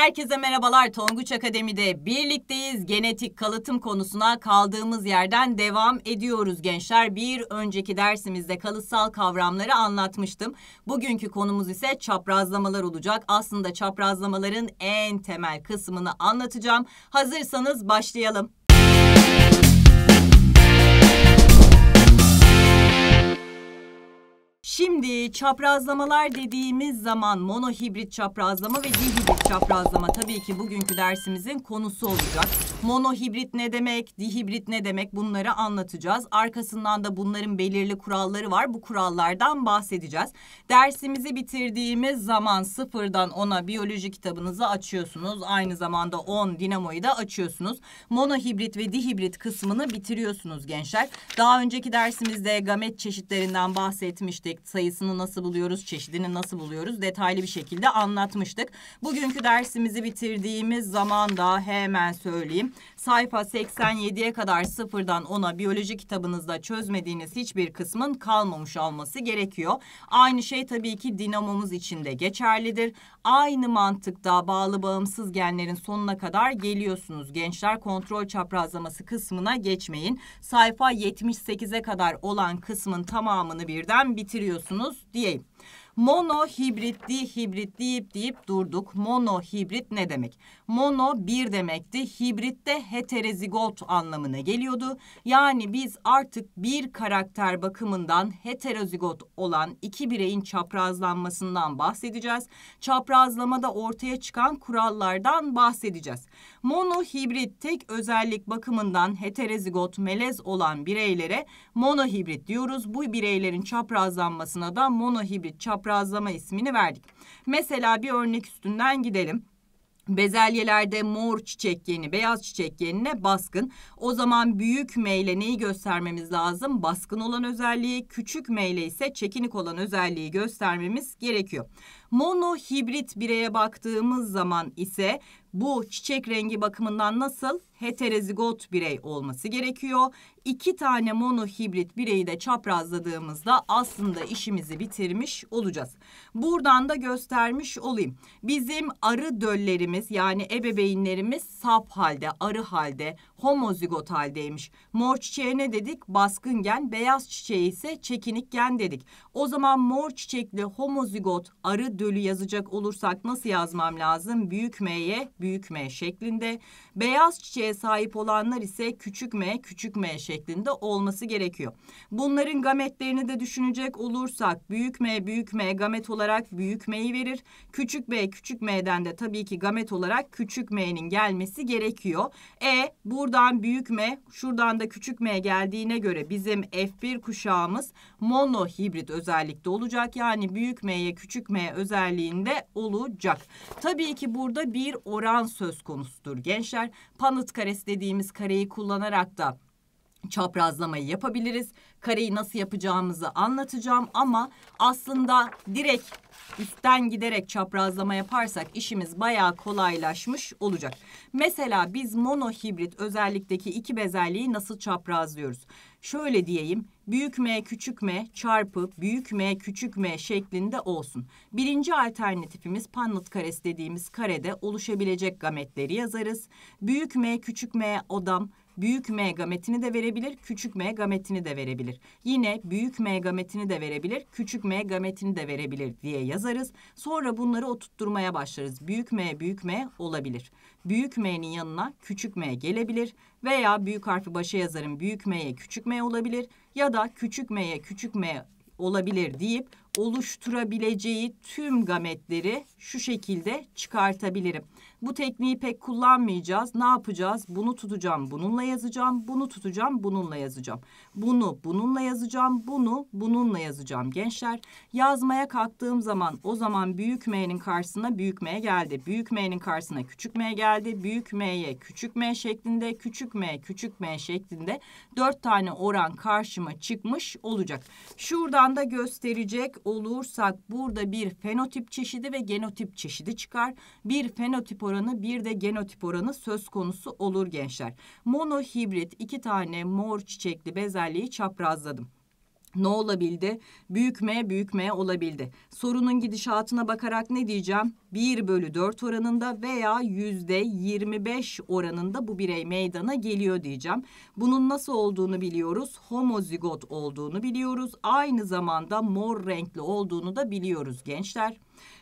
Herkese merhabalar Tonguç Akademi'de birlikteyiz. Genetik kalıtım konusuna kaldığımız yerden devam ediyoruz gençler. Bir önceki dersimizde kalıtsal kavramları anlatmıştım. Bugünkü konumuz ise çaprazlamalar olacak. Aslında çaprazlamaların en temel kısmını anlatacağım. Hazırsanız başlayalım. Şimdi çaprazlamalar dediğimiz zaman monohibrit çaprazlama ve dihibrit çaprazlama tabii ki bugünkü dersimizin konusu olacak. Monohibrit ne demek, dihibrit ne demek bunları anlatacağız. Arkasından da bunların belirli kuralları var. Bu kurallardan bahsedeceğiz. Dersimizi bitirdiğimiz zaman sıfırdan ona biyoloji kitabınızı açıyorsunuz. Aynı zamanda 10 dinamoyu da açıyorsunuz. Monohibrit ve dihibrit kısmını bitiriyorsunuz gençler. Daha önceki dersimizde gamet çeşitlerinden bahsetmiştik sayısını nasıl buluyoruz, çeşidini nasıl buluyoruz detaylı bir şekilde anlatmıştık. Bugünkü dersimizi bitirdiğimiz zaman da hemen söyleyeyim. Sayfa 87'ye kadar sıfırdan ona biyoloji kitabınızda çözmediğiniz hiçbir kısmın kalmamış olması gerekiyor. Aynı şey tabii ki dinamomuz için de geçerlidir. Aynı mantıkta bağlı bağımsız genlerin sonuna kadar geliyorsunuz. Gençler kontrol çaprazlaması kısmına geçmeyin. Sayfa 78'e kadar olan kısmın tamamını birden bitiriyorsunuz diyeyim. Mono, hibrit, dihibrit deyip deyip durduk. Mono, hibrit ne demek? Mono bir demekti. Hibrit de heterozigot anlamına geliyordu. Yani biz artık bir karakter bakımından heterozigot olan iki bireyin çaprazlanmasından bahsedeceğiz. Çaprazlamada ortaya çıkan kurallardan bahsedeceğiz. Mono, hibrit tek özellik bakımından heterozigot melez olan bireylere monohibrit diyoruz. Bu bireylerin çaprazlanmasına da monohibrit çaprazlama ismini verdik. Mesela bir örnek üstünden gidelim. Bezelyelerde mor çiçek yeni, beyaz çiçek yenine baskın. O zaman büyük meyle neyi göstermemiz lazım? Baskın olan özelliği, küçük meyle ise çekinik olan özelliği göstermemiz gerekiyor. Monohibrit bireye baktığımız zaman ise bu çiçek rengi bakımından nasıl heterozigot birey olması gerekiyor. İki tane monohibrit bireyi de çaprazladığımızda aslında işimizi bitirmiş olacağız. Buradan da göstermiş olayım. Bizim arı döllerimiz yani ebeveynlerimiz sap halde, arı halde, homozigot haldeymiş. Mor çiçeğe ne dedik? Baskın gen, beyaz çiçeğe ise çekinik gen dedik. O zaman mor çiçekli homozigot arı dölü yazacak olursak nasıl yazmam lazım? Büyük M'ye büyük M şeklinde. Beyaz çiçeğe sahip olanlar ise küçük M küçük M şeklinde olması gerekiyor. Bunların gametlerini de düşünecek olursak büyük M büyük M gamet olarak büyük M'yi verir. Küçük M küçük M'den de tabii ki gamet olarak küçük M'nin gelmesi gerekiyor. E buradan büyük M şuradan da küçük M geldiğine göre bizim F1 kuşağımız monohibrit özellikte olacak. Yani büyük M'ye küçük M özelliğinde olacak. Tabii ki burada bir oran söz konusudur gençler. Panıt karesi dediğimiz kareyi kullanarak da çaprazlamayı yapabiliriz. Kareyi nasıl yapacağımızı anlatacağım ama aslında direkt üstten giderek çaprazlama yaparsak işimiz bayağı kolaylaşmış olacak. Mesela biz monohibrit özellikteki iki bezelyeyi nasıl çaprazlıyoruz? Şöyle diyeyim. Büyük M küçük M çarpı büyük M küçük M şeklinde olsun. Birinci alternatifimiz Pannet karesi dediğimiz karede oluşabilecek gametleri yazarız. Büyük M küçük M odam büyük M gametini de verebilir, küçük M gametini de verebilir. Yine büyük M gametini de verebilir, küçük M gametini de verebilir diye yazarız. Sonra bunları oturtturmaya başlarız. Büyük M büyük M olabilir. Büyük M'nin yanına küçük M gelebilir veya büyük harfi başa yazarım. Büyük M'ye küçük M olabilir ya da küçük M'ye küçük M olabilir deyip oluşturabileceği tüm gametleri şu şekilde çıkartabilirim. Bu tekniği pek kullanmayacağız. Ne yapacağız? Bunu tutacağım, bununla yazacağım. Bunu tutacağım, bununla yazacağım. Bunu bununla yazacağım. Bunu bununla yazacağım. Gençler yazmaya kalktığım zaman o zaman büyük M'nin karşısına büyük M geldi. Büyük M'nin karşısına küçük M geldi. Büyük M'ye küçük M şeklinde, küçük M, küçük M şeklinde dört tane oran karşıma çıkmış olacak. Şuradan da gösterecek olursak burada bir fenotip çeşidi ve genotip çeşidi çıkar. Bir fenotip oranı bir de genotip oranı söz konusu olur gençler. Monohibrit iki tane mor çiçekli bezelyeyi çaprazladım. ne olabildi? Büyük M büyük M olabildi. Sorunun gidişatına bakarak ne diyeceğim? 1 bölü 4 oranında veya yüzde 25 oranında bu birey meydana geliyor diyeceğim. Bunun nasıl olduğunu biliyoruz. Homozigot olduğunu biliyoruz. Aynı zamanda mor renkli olduğunu da biliyoruz gençler.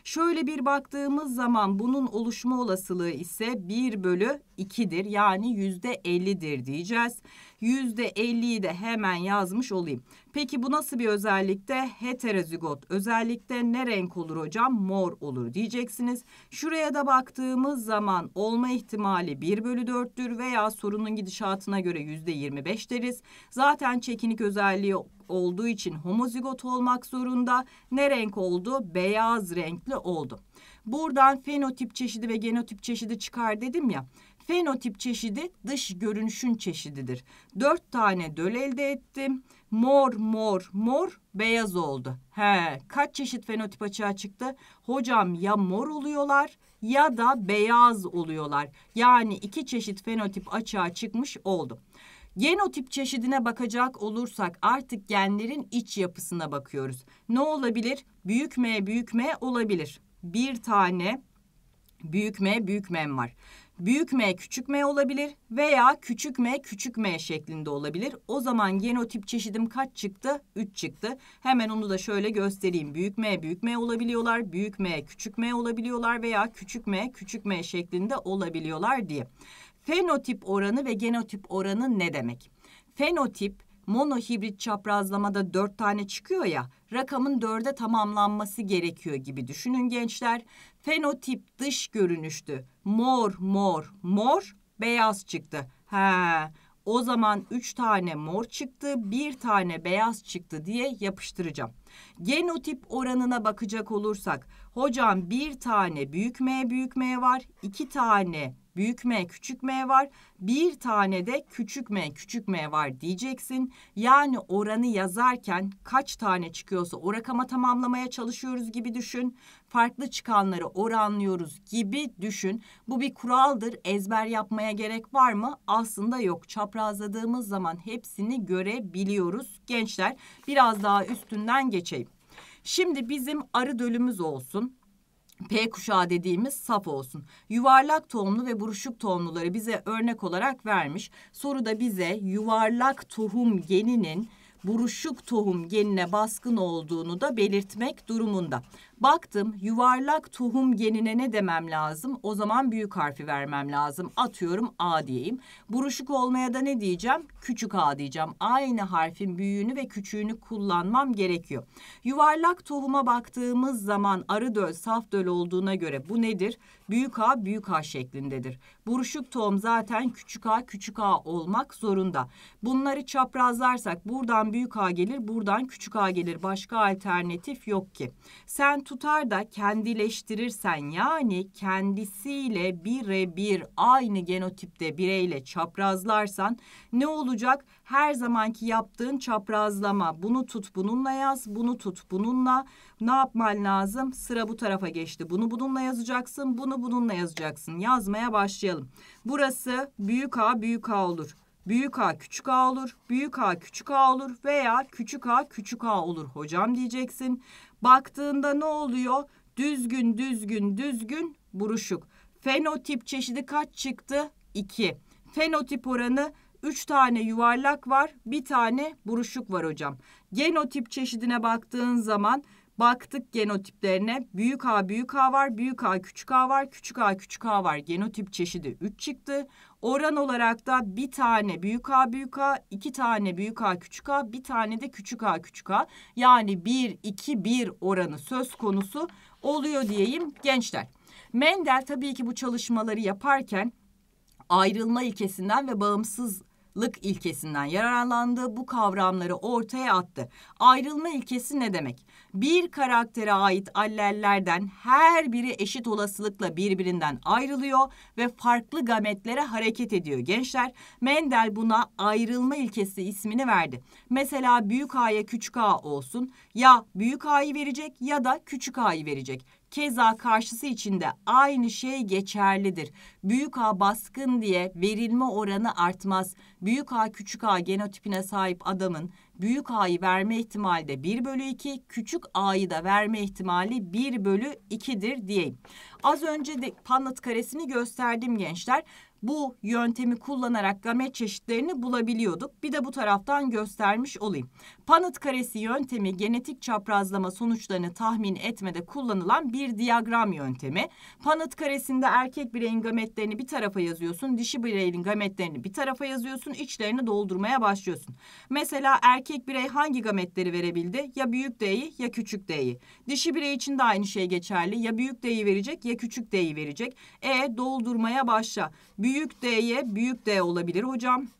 Şöyle bir baktığımız zaman bunun oluşma olasılığı ise 1 bölü 2'dir. Yani yüzde 50'dir diyeceğiz. Yüzde 50'yi de hemen yazmış olayım. Peki bu nasıl bir özellikte? Heterozigot. Özellikle ne renk olur hocam? Mor olur diyeceksiniz. Şuraya da baktığımız zaman olma ihtimali 1 bölü 4'tür veya sorunun gidişatına göre yüzde 25 deriz. Zaten çekinik özelliği olduğu için homozigot olmak zorunda. Ne renk oldu? Beyaz renkli oldu. Buradan fenotip çeşidi ve genotip çeşidi çıkar dedim ya. Fenotip çeşidi dış görünüşün çeşididir. Dört tane döl elde ettim. Mor, mor, mor, beyaz oldu. He, kaç çeşit fenotip açığa çıktı? Hocam ya mor oluyorlar ya da beyaz oluyorlar. Yani iki çeşit fenotip açığa çıkmış oldu. Genotip çeşidine bakacak olursak artık genlerin iç yapısına bakıyoruz. Ne olabilir? Büyük M, büyük M olabilir. Bir tane büyük M, büyük M var. Büyük M küçük M olabilir veya küçük M küçük M şeklinde olabilir. O zaman genotip çeşidim kaç çıktı? 3 çıktı. Hemen onu da şöyle göstereyim. Büyük M büyük M olabiliyorlar. Büyük M küçük M olabiliyorlar veya küçük M küçük M şeklinde olabiliyorlar diye. Fenotip oranı ve genotip oranı ne demek? Fenotip monohibrit çaprazlamada dört tane çıkıyor ya rakamın dörde tamamlanması gerekiyor gibi düşünün gençler. Fenotip dış görünüştü. Mor, mor, mor, beyaz çıktı. He, o zaman üç tane mor çıktı, bir tane beyaz çıktı diye yapıştıracağım. Genotip oranına bakacak olursak, hocam bir tane büyük M büyük M var, iki tane büyük M küçük M var. Bir tane de küçük m küçük m var diyeceksin. Yani oranı yazarken kaç tane çıkıyorsa o rakama tamamlamaya çalışıyoruz gibi düşün. Farklı çıkanları oranlıyoruz gibi düşün. Bu bir kuraldır. Ezber yapmaya gerek var mı? Aslında yok. Çaprazladığımız zaman hepsini görebiliyoruz. Gençler biraz daha üstünden geçeyim. Şimdi bizim arı dölümüz olsun. P kuşağı dediğimiz saf olsun. Yuvarlak tohumlu ve buruşuk tohumluları bize örnek olarak vermiş. Soruda bize yuvarlak tohum geninin buruşuk tohum genine baskın olduğunu da belirtmek durumunda. Baktım yuvarlak tohum genine ne demem lazım? O zaman büyük harfi vermem lazım. Atıyorum A diyeyim. Buruşuk olmaya da ne diyeceğim? Küçük A diyeceğim. Aynı harfin büyüğünü ve küçüğünü kullanmam gerekiyor. Yuvarlak tohuma baktığımız zaman arı döl, saf döl olduğuna göre bu nedir? Büyük A, büyük A şeklindedir. Buruşuk tohum zaten küçük A, küçük A olmak zorunda. Bunları çaprazlarsak buradan büyük A gelir, buradan küçük A gelir. Başka alternatif yok ki. Sen tutar da kendileştirirsen yani kendisiyle birebir aynı genotipte bireyle çaprazlarsan ne olacak? Her zamanki yaptığın çaprazlama. Bunu tut bununla yaz, bunu tut bununla. Ne yapman lazım? Sıra bu tarafa geçti. Bunu bununla yazacaksın, bunu bununla yazacaksın. Yazmaya başlayalım. Burası büyük A büyük A olur. Büyük A küçük A olur, büyük A küçük A olur veya küçük A küçük A olur hocam diyeceksin. Baktığında ne oluyor? Düzgün, düzgün, düzgün, buruşuk. Fenotip çeşidi kaç çıktı? 2. Fenotip oranı 3 tane yuvarlak var, bir tane buruşuk var hocam. Genotip çeşidine baktığın zaman baktık genotiplerine. Büyük A büyük A var, büyük A küçük A var, küçük A küçük A var. Genotip çeşidi 3 çıktı. Oran olarak da bir tane büyük A büyük A, iki tane büyük A küçük A, bir tane de küçük A küçük A. Yani 1 2 1 oranı söz konusu oluyor diyeyim gençler. Mendel tabii ki bu çalışmaları yaparken ayrılma ilkesinden ve bağımsız ilkesinden yararlandı. Bu kavramları ortaya attı. Ayrılma ilkesi ne demek? Bir karaktere ait allellerden her biri eşit olasılıkla birbirinden ayrılıyor ve farklı gametlere hareket ediyor. Gençler Mendel buna ayrılma ilkesi ismini verdi. Mesela büyük A'ya küçük A olsun ya büyük A'yı verecek ya da küçük A'yı verecek. Keza karşısı için de aynı şey geçerlidir. Büyük A baskın diye verilme oranı artmaz. Büyük A küçük A genotipine sahip adamın Büyük A'yı verme ihtimali de 1 bölü 2. Küçük A'yı da verme ihtimali 1 bölü 2'dir diyeyim. Az önce de Punnett karesini gösterdim gençler bu yöntemi kullanarak gamet çeşitlerini bulabiliyorduk. Bir de bu taraftan göstermiş olayım. Punnett karesi yöntemi genetik çaprazlama sonuçlarını tahmin etmede kullanılan bir diyagram yöntemi. Punnett karesinde erkek bireyin gametlerini bir tarafa yazıyorsun, dişi bireyin gametlerini bir tarafa yazıyorsun, içlerini doldurmaya başlıyorsun. Mesela erkek birey hangi gametleri verebildi? Ya büyük D'yi ya küçük D'yi. Dişi birey için de aynı şey geçerli. Ya büyük D'yi verecek ya küçük D'yi verecek. E doldurmaya başla. Büyük D'ye büyük D olabilir hocam.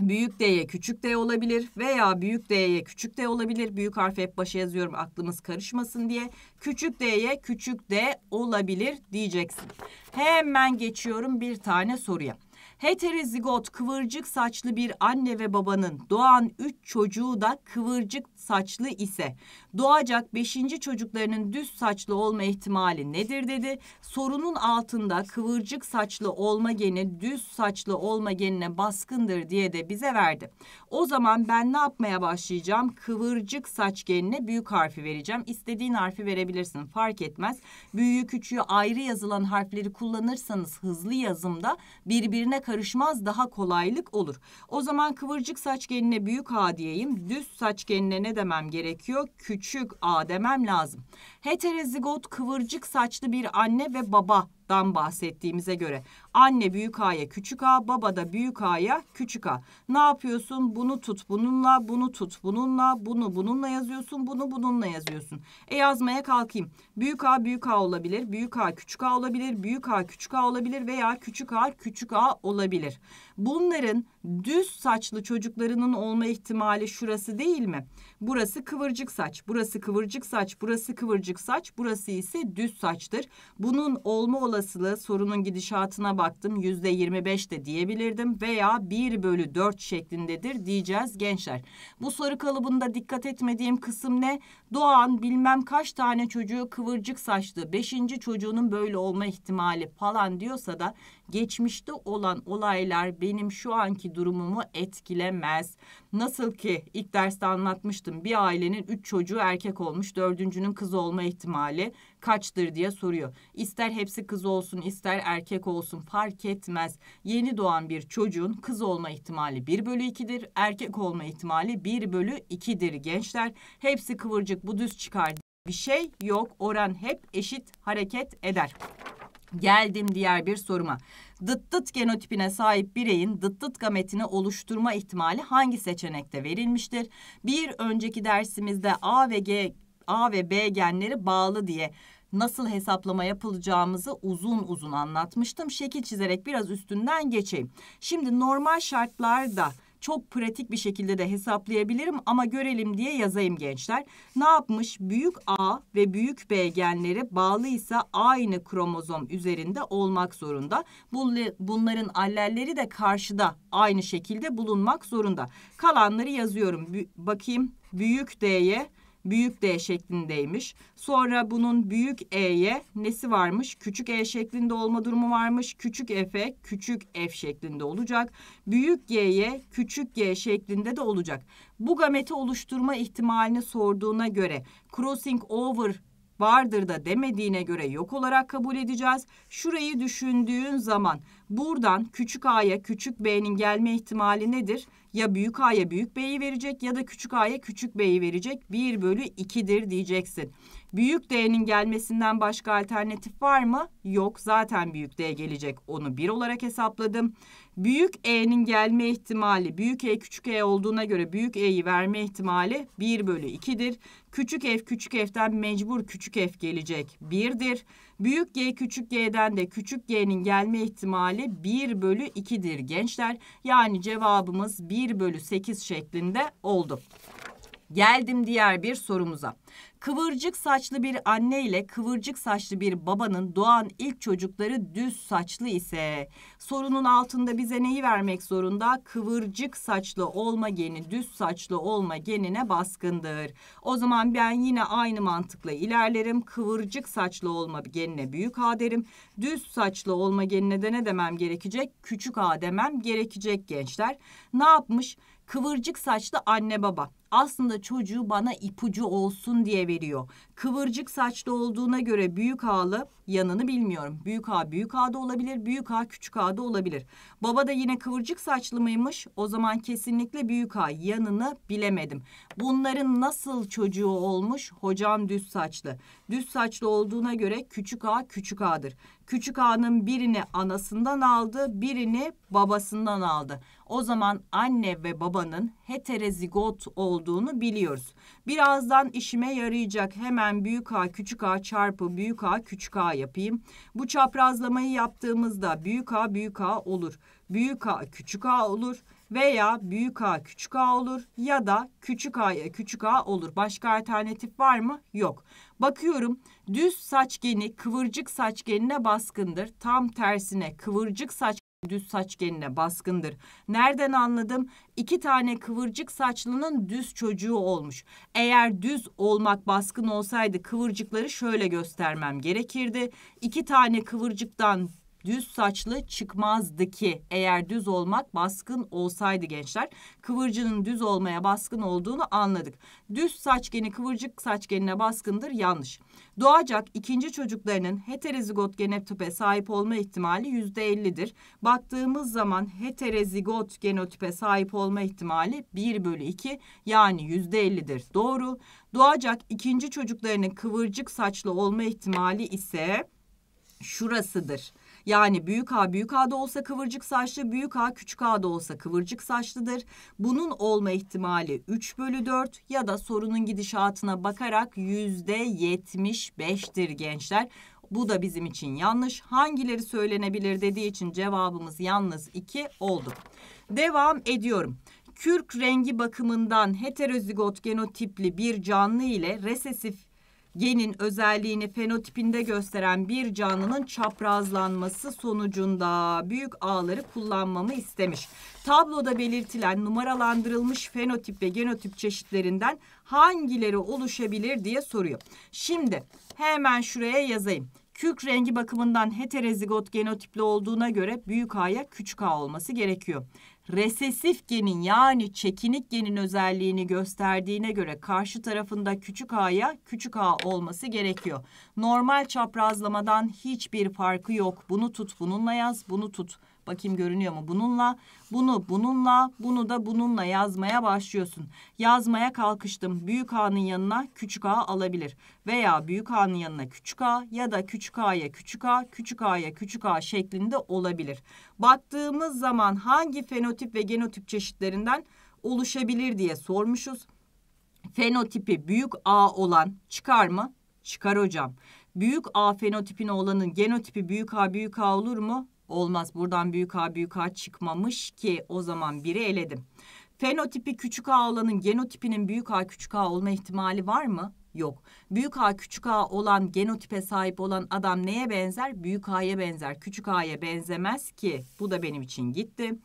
Büyük D'ye küçük D olabilir veya büyük D'ye küçük D olabilir. Büyük harfi hep başa yazıyorum aklımız karışmasın diye. Küçük D'ye küçük D olabilir diyeceksin. Hemen geçiyorum bir tane soruya. Heterozigot kıvırcık saçlı bir anne ve babanın doğan üç çocuğu da kıvırcık saçlı ise doğacak beşinci çocuklarının düz saçlı olma ihtimali nedir dedi. Sorunun altında kıvırcık saçlı olma geni düz saçlı olma genine baskındır diye de bize verdi. O zaman ben ne yapmaya başlayacağım? Kıvırcık saç genine büyük harfi vereceğim. İstediğin harfi verebilirsin fark etmez. Büyüğü küçüğü ayrı yazılan harfleri kullanırsanız hızlı yazımda birbirine karışmaz daha kolaylık olur. O zaman kıvırcık saç genine büyük A diyeyim. Düz saç genine ne demem gerekiyor? Küçük A demem lazım. Heterozigot kıvırcık saçlı bir anne ve baba dan bahsettiğimize göre anne büyük A'ya küçük A, baba da büyük A'ya küçük A. Ne yapıyorsun? Bunu tut bununla, bunu tut bununla, bunu bununla yazıyorsun, bunu bununla yazıyorsun. E yazmaya kalkayım. Büyük A büyük A olabilir, büyük A küçük A olabilir, büyük A küçük A olabilir veya küçük A küçük A olabilir. Bunların düz saçlı çocuklarının olma ihtimali şurası değil mi? Burası kıvırcık saç, burası kıvırcık saç, burası kıvırcık saç, burası ise düz saçtır. Bunun olma olasılığı sorunun gidişatına baktım yüzde 25 de diyebilirdim veya 1 bölü 4 şeklindedir diyeceğiz gençler. Bu soru kalıbında dikkat etmediğim kısım ne? Doğan bilmem kaç tane çocuğu kıvırcık saçlı, beşinci çocuğunun böyle olma ihtimali falan diyorsa da geçmişte olan olaylar benim şu anki durumumu etkilemez. Nasıl ki ilk derste anlatmıştım bir ailenin üç çocuğu erkek olmuş dördüncünün kız olma ihtimali kaçtır diye soruyor. İster hepsi kız olsun ister erkek olsun fark etmez. Yeni doğan bir çocuğun kız olma ihtimali 1 bölü 2'dir. Erkek olma ihtimali 1 bölü 2'dir gençler. Hepsi kıvırcık bu düz çıkar bir şey yok. Oran hep eşit hareket eder. Geldim diğer bir soruma. Dıt dıt genotipine sahip bireyin dıt dıt gametini oluşturma ihtimali hangi seçenekte verilmiştir? Bir önceki dersimizde A ve G A ve B genleri bağlı diye nasıl hesaplama yapılacağımızı uzun uzun anlatmıştım. Şekil çizerek biraz üstünden geçeyim. Şimdi normal şartlarda çok pratik bir şekilde de hesaplayabilirim ama görelim diye yazayım gençler. Ne yapmış? Büyük A ve büyük B genleri bağlıysa aynı kromozom üzerinde olmak zorunda. Bunların allelleri de karşıda aynı şekilde bulunmak zorunda. Kalanları yazıyorum. Bakayım büyük D'ye büyük D şeklindeymiş. Sonra bunun büyük E'ye nesi varmış? Küçük E şeklinde olma durumu varmış. Küçük F'e küçük F şeklinde olacak. Büyük G'ye küçük G şeklinde de olacak. Bu gameti oluşturma ihtimalini sorduğuna göre crossing over vardır da demediğine göre yok olarak kabul edeceğiz. Şurayı düşündüğün zaman buradan küçük a'ya küçük b'nin gelme ihtimali nedir? Ya büyük a'ya büyük b'yi verecek ya da küçük a'ya küçük b'yi verecek. 1 bölü 2'dir diyeceksin. Büyük D'nin gelmesinden başka alternatif var mı? Yok zaten büyük D gelecek. Onu 1 olarak hesapladım. Büyük E'nin gelme ihtimali büyük E küçük E olduğuna göre büyük E'yi verme ihtimali 1 bölü 2'dir. Küçük F küçük F'den mecbur küçük F gelecek 1'dir. Büyük G küçük G'den de küçük G'nin gelme ihtimali 1 bölü 2'dir gençler. Yani cevabımız 1 bölü 8 şeklinde oldu. Geldim diğer bir sorumuza. Kıvırcık saçlı bir anne ile kıvırcık saçlı bir babanın doğan ilk çocukları düz saçlı ise sorunun altında bize neyi vermek zorunda? Kıvırcık saçlı olma geni düz saçlı olma genine baskındır. O zaman ben yine aynı mantıkla ilerlerim. Kıvırcık saçlı olma genine büyük A derim. Düz saçlı olma genine de ne demem gerekecek? Küçük A demem gerekecek gençler. Ne yapmış? Kıvırcık saçlı anne baba aslında çocuğu bana ipucu olsun diye veriyor. Kıvırcık saçlı olduğuna göre büyük ağlı yanını bilmiyorum. Büyük ağ büyük ağ da olabilir, büyük ağ küçük ağ da olabilir. Baba da yine kıvırcık saçlı mıymış? O zaman kesinlikle büyük ağ yanını bilemedim. Bunların nasıl çocuğu olmuş? Hocam düz saçlı. Düz saçlı olduğuna göre küçük ağ küçük ağdır. Küçük ağanın birini anasından aldı, birini babasından aldı. O zaman anne ve babanın heterozigot olduğunu biliyoruz. Birazdan işime yarayacak. Hemen büyük A küçük A çarpı büyük A küçük A yapayım. Bu çaprazlamayı yaptığımızda büyük A büyük A olur. Büyük A küçük A olur veya büyük A küçük A olur ya da küçük A'ya küçük A olur. Başka alternatif var mı? Yok. Bakıyorum düz saç geni kıvırcık saç genine baskındır. Tam tersine kıvırcık saç düz saç genine baskındır. Nereden anladım? İki tane kıvırcık saçlının düz çocuğu olmuş. Eğer düz olmak baskın olsaydı kıvırcıkları şöyle göstermem gerekirdi. İki tane kıvırcıktan düz saçlı çıkmazdı ki eğer düz olmak baskın olsaydı gençler. Kıvırcının düz olmaya baskın olduğunu anladık. Düz saç geni kıvırcık saç genine baskındır yanlış. Doğacak ikinci çocuklarının heterozigot genotipe sahip olma ihtimali yüzde ellidir. Baktığımız zaman heterozigot genotipe sahip olma ihtimali 1 bölü 2 yani yüzde ellidir. Doğru. Doğacak ikinci çocuklarının kıvırcık saçlı olma ihtimali ise şurasıdır. Yani büyük A büyük A da olsa kıvırcık saçlı, büyük A küçük A da olsa kıvırcık saçlıdır. Bunun olma ihtimali 3 bölü 4 ya da sorunun gidişatına bakarak yüzde 75'tir gençler. Bu da bizim için yanlış. Hangileri söylenebilir dediği için cevabımız yalnız 2 oldu. Devam ediyorum. Kürk rengi bakımından heterozigot genotipli bir canlı ile resesif genin özelliğini fenotipinde gösteren bir canlının çaprazlanması sonucunda büyük ağları kullanmamı istemiş. Tabloda belirtilen numaralandırılmış fenotip ve genotip çeşitlerinden hangileri oluşabilir diye soruyor. Şimdi hemen şuraya yazayım. Kürk rengi bakımından heterozigot genotipli olduğuna göre büyük A'ya küçük A olması gerekiyor resesif genin yani çekinik genin özelliğini gösterdiğine göre karşı tarafında küçük a'ya küçük a olması gerekiyor. Normal çaprazlamadan hiçbir farkı yok. Bunu tut bununla yaz, bunu tut Bakayım görünüyor mu? Bununla, bunu bununla, bunu da bununla yazmaya başlıyorsun. Yazmaya kalkıştım. Büyük A'nın yanına küçük A alabilir. Veya büyük A'nın yanına küçük A ya da küçük A'ya küçük A, küçük A'ya küçük A şeklinde olabilir. Baktığımız zaman hangi fenotip ve genotip çeşitlerinden oluşabilir diye sormuşuz. Fenotipi büyük A olan çıkar mı? Çıkar hocam. Büyük A fenotipine olanın genotipi büyük A büyük A olur mu? Olmaz. Buradan büyük A büyük A çıkmamış ki o zaman biri eledim. Fenotipi küçük A olanın genotipinin büyük A küçük A olma ihtimali var mı? Yok. Büyük A küçük A olan genotipe sahip olan adam neye benzer? Büyük A'ya benzer. Küçük A'ya benzemez ki. Bu da benim için gitti.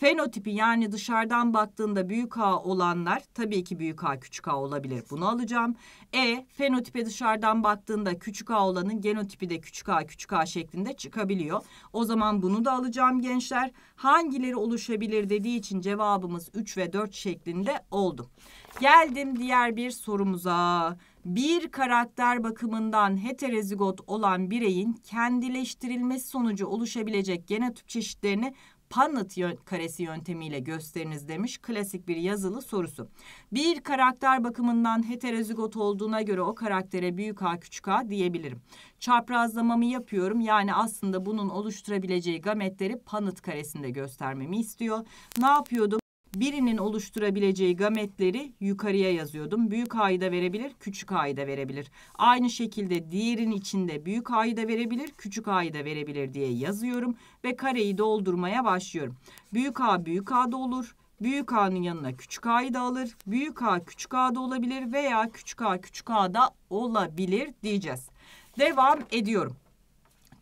Fenotipi yani dışarıdan baktığında büyük A olanlar tabii ki büyük A küçük A olabilir. Bunu alacağım. E fenotipe dışarıdan baktığında küçük A olanın genotipi de küçük A küçük A şeklinde çıkabiliyor. O zaman bunu da alacağım gençler. Hangileri oluşabilir dediği için cevabımız 3 ve 4 şeklinde oldu. Geldim diğer bir sorumuza. Bir karakter bakımından heterozigot olan bireyin kendileştirilmesi sonucu oluşabilecek genotip çeşitlerini Punnett yön karesi yöntemiyle gösteriniz demiş. Klasik bir yazılı sorusu. Bir karakter bakımından heterozigot olduğuna göre o karaktere büyük A küçük A diyebilirim. Çaprazlamamı yapıyorum. Yani aslında bunun oluşturabileceği gametleri Punnett karesinde göstermemi istiyor. Ne yapıyordum? Birinin oluşturabileceği gametleri yukarıya yazıyordum. Büyük A'yı da verebilir, küçük A'yı da verebilir. Aynı şekilde diğerin içinde büyük A'yı da verebilir, küçük A'yı da verebilir diye yazıyorum ve kareyi doldurmaya başlıyorum. Büyük A büyük A'da olur. Büyük A'nın yanına küçük A'yı da alır. Büyük A küçük A'da olabilir veya küçük A küçük A'da olabilir diyeceğiz. Devam ediyorum.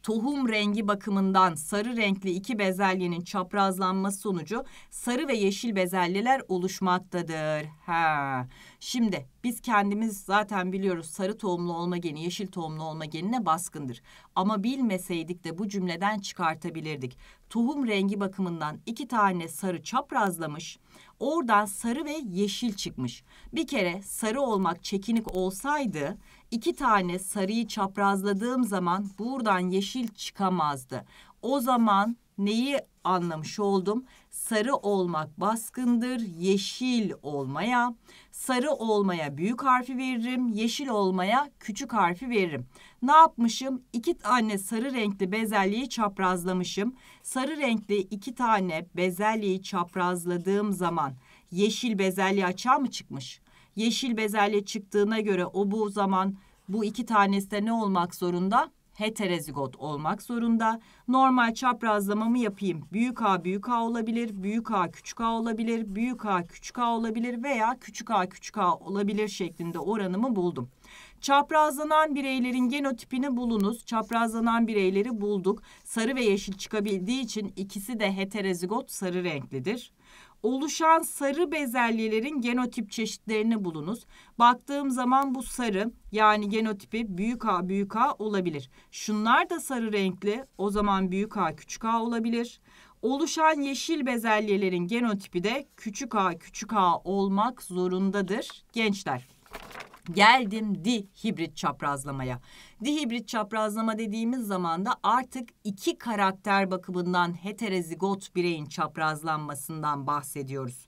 Tohum rengi bakımından sarı renkli iki bezelyenin çaprazlanması sonucu sarı ve yeşil bezelyeler oluşmaktadır. Ha. Şimdi biz kendimiz zaten biliyoruz sarı tohumlu olma geni yeşil tohumlu olma genine baskındır. Ama bilmeseydik de bu cümleden çıkartabilirdik. Tohum rengi bakımından iki tane sarı çaprazlamış. Oradan sarı ve yeşil çıkmış. Bir kere sarı olmak çekinik olsaydı iki tane sarıyı çaprazladığım zaman buradan yeşil çıkamazdı. O zaman neyi anlamış oldum? Sarı olmak baskındır, yeşil olmaya. Sarı olmaya büyük harfi veririm, yeşil olmaya küçük harfi veririm. Ne yapmışım? İki tane sarı renkli bezelyeyi çaprazlamışım. Sarı renkli iki tane bezelyeyi çaprazladığım zaman yeşil bezelye açığa mı çıkmış? Yeşil bezelye çıktığına göre o bu zaman bu iki tanesi de ne olmak zorunda? heterozigot olmak zorunda. Normal çaprazlamamı yapayım. Büyük A büyük A olabilir, büyük A küçük A olabilir, büyük A küçük A olabilir veya küçük A küçük A olabilir şeklinde oranımı buldum. Çaprazlanan bireylerin genotipini bulunuz. Çaprazlanan bireyleri bulduk. Sarı ve yeşil çıkabildiği için ikisi de heterozigot sarı renklidir oluşan sarı bezelyelerin genotip çeşitlerini bulunuz. Baktığım zaman bu sarı yani genotipi büyük A büyük A olabilir. Şunlar da sarı renkli o zaman büyük A küçük A olabilir. Oluşan yeşil bezelyelerin genotipi de küçük a küçük a olmak zorundadır gençler. Geldim dihibrit çaprazlamaya. Dihibrit çaprazlama dediğimiz zaman da artık iki karakter bakımından heterozigot bireyin çaprazlanmasından bahsediyoruz.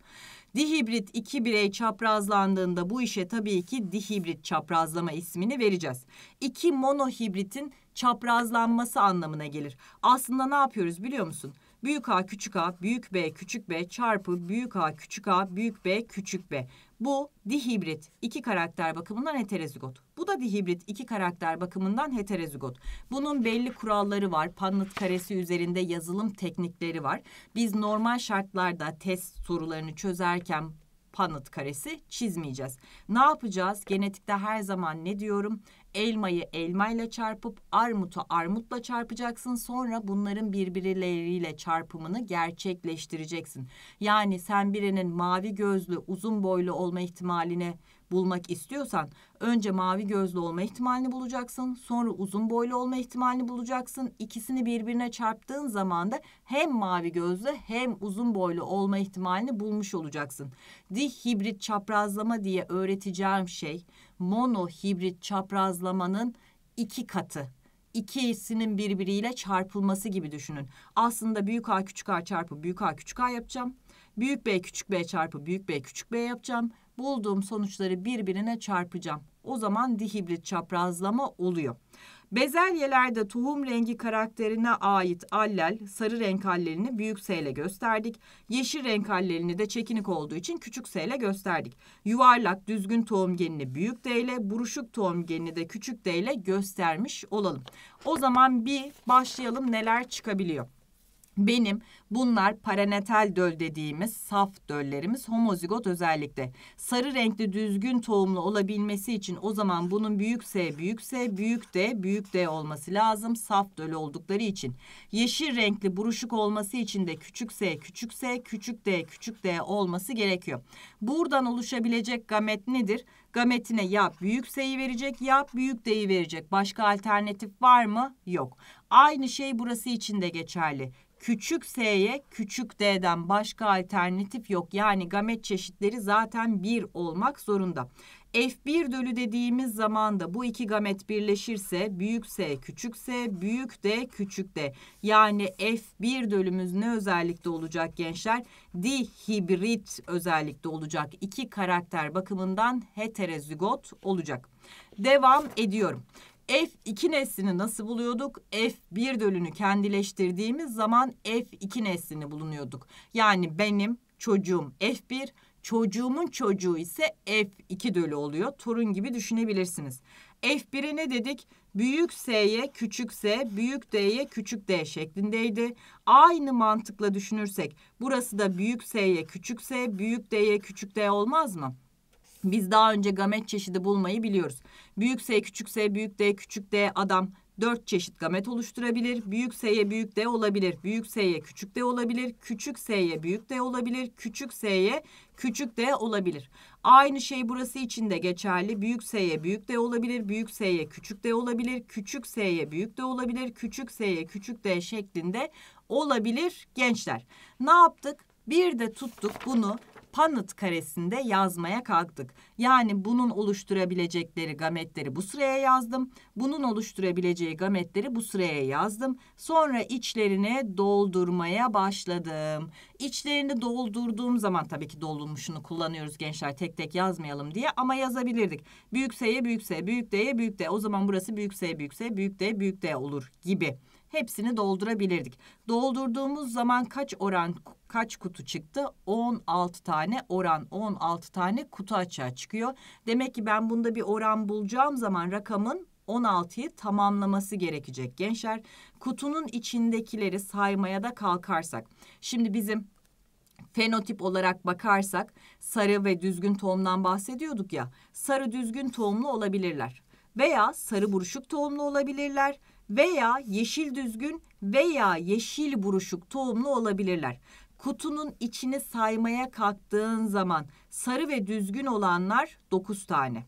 Dihibrit iki birey çaprazlandığında bu işe tabii ki dihibrit çaprazlama ismini vereceğiz. İki monohibritin çaprazlanması anlamına gelir. Aslında ne yapıyoruz biliyor musun? Büyük A küçük A büyük B küçük B çarpı büyük A küçük A büyük B küçük B. Bu dihibrit iki karakter bakımından heterozigot. Bu da dihibrit iki karakter bakımından heterozigot. Bunun belli kuralları var. Punnett karesi üzerinde yazılım teknikleri var. Biz normal şartlarda test sorularını çözerken Punnett karesi çizmeyeceğiz. Ne yapacağız? Genetikte her zaman ne diyorum? elmayı elmayla çarpıp armutu armutla çarpacaksın. Sonra bunların birbirleriyle çarpımını gerçekleştireceksin. Yani sen birinin mavi gözlü, uzun boylu olma ihtimaline bulmak istiyorsan önce mavi gözlü olma ihtimalini bulacaksın. Sonra uzun boylu olma ihtimalini bulacaksın. İkisini birbirine çarptığın zaman da hem mavi gözlü hem uzun boylu olma ihtimalini bulmuş olacaksın. Dihibrit çaprazlama diye öğreteceğim şey monohibrit çaprazlamanın iki katı. İkisinin birbiriyle çarpılması gibi düşünün. Aslında büyük A küçük A çarpı büyük A küçük A yapacağım. Büyük B küçük B çarpı büyük B küçük B yapacağım. Bulduğum sonuçları birbirine çarpacağım. O zaman dihibrit çaprazlama oluyor. Bezelyelerde tohum rengi karakterine ait allel sarı renk hallerini büyük S ile gösterdik. Yeşil renk hallerini de çekinik olduğu için küçük S ile gösterdik. Yuvarlak düzgün tohum genini büyük D ile, buruşuk tohum genini de küçük D ile göstermiş olalım. O zaman bir başlayalım neler çıkabiliyor. Benim bunlar paranetal döl dediğimiz saf döllerimiz homozigot özellikle. Sarı renkli düzgün tohumlu olabilmesi için o zaman bunun büyük S, büyük S, büyük D, büyük D olması lazım saf döl oldukları için. Yeşil renkli buruşuk olması için de küçük S, küçük S, küçük D, küçük D olması gerekiyor. Buradan oluşabilecek gamet nedir? Gametine ya büyük S'yi verecek ya büyük D'yi verecek. Başka alternatif var mı? Yok. Aynı şey burası için de geçerli küçük s'ye küçük d'den başka alternatif yok. Yani gamet çeşitleri zaten bir olmak zorunda. F1 dölü dediğimiz zaman da bu iki gamet birleşirse büyük S küçük S büyük D küçük D. Yani F1 dölümüz ne özellikte olacak gençler? Dihibrit özellikte olacak. İki karakter bakımından heterozigot olacak. Devam ediyorum. F2 neslini nasıl buluyorduk? F1 dölünü kendileştirdiğimiz zaman F2 neslini bulunuyorduk. Yani benim çocuğum F1, çocuğumun çocuğu ise F2 dölü oluyor. Torun gibi düşünebilirsiniz. F1'e ne dedik? Büyük S'ye küçük S, büyük D'ye küçük D şeklindeydi. Aynı mantıkla düşünürsek burası da büyük S'ye küçük S, büyük D'ye küçük D olmaz mı? Biz daha önce gamet çeşidi bulmayı biliyoruz. Büyük S, küçük S, büyük D, küçük D adam dört çeşit gamet oluşturabilir. Büyük S'ye büyük D olabilir. Büyük S'ye küçük D olabilir. Küçük S'ye büyük D olabilir. Küçük S'ye küçük D olabilir. Aynı şey burası için de geçerli. Büyük S'ye büyük D olabilir. Büyük S'ye küçük D olabilir. Küçük S'ye büyük D olabilir. Küçük S'ye küçük D şeklinde olabilir gençler. Ne yaptık? Bir de tuttuk bunu Punnett karesinde yazmaya kalktık. Yani bunun oluşturabilecekleri gametleri bu sıraya yazdım. Bunun oluşturabileceği gametleri bu sıraya yazdım. Sonra içlerini doldurmaya başladım. İçlerini doldurduğum zaman tabii ki doldurmuşunu kullanıyoruz gençler tek tek yazmayalım diye ama yazabilirdik. Büyük S'ye büyük S, büyük D'ye büyük D. O zaman burası büyük S, büyük S, büyük D, büyük D olur gibi hepsini doldurabilirdik. Doldurduğumuz zaman kaç oran kaç kutu çıktı? 16 tane oran 16 tane kutu açığa çıkıyor. Demek ki ben bunda bir oran bulacağım zaman rakamın 16'yı tamamlaması gerekecek gençler. Kutunun içindekileri saymaya da kalkarsak. Şimdi bizim fenotip olarak bakarsak sarı ve düzgün tohumdan bahsediyorduk ya. Sarı düzgün tohumlu olabilirler veya sarı buruşuk tohumlu olabilirler veya yeşil düzgün veya yeşil buruşuk tohumlu olabilirler. Kutunun içini saymaya kalktığın zaman sarı ve düzgün olanlar 9 tane.